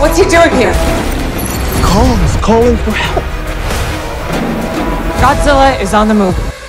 What's he doing here? Kong's calling for help. Godzilla is on the move.